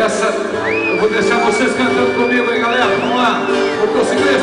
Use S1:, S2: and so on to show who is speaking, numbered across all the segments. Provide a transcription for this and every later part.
S1: essa Eu vou deixar vocês cantando comigo, aí galera? Vamos lá. Vou conseguir.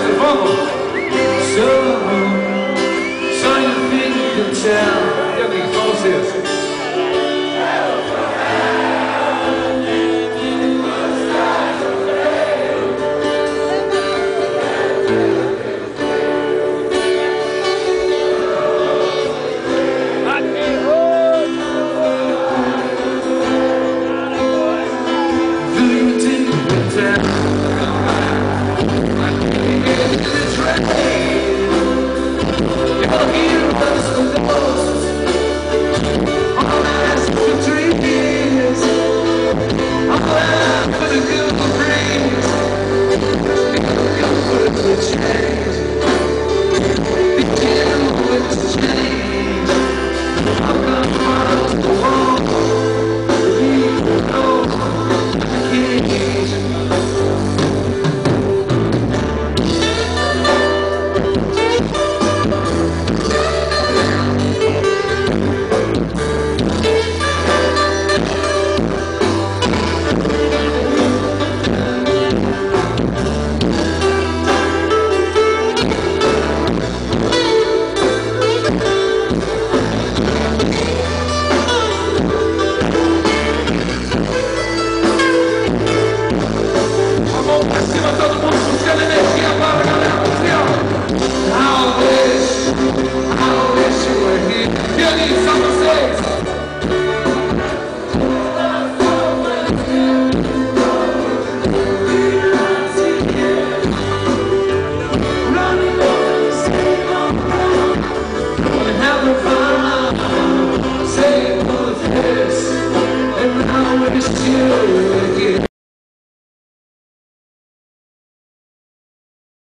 S1: dia de São José.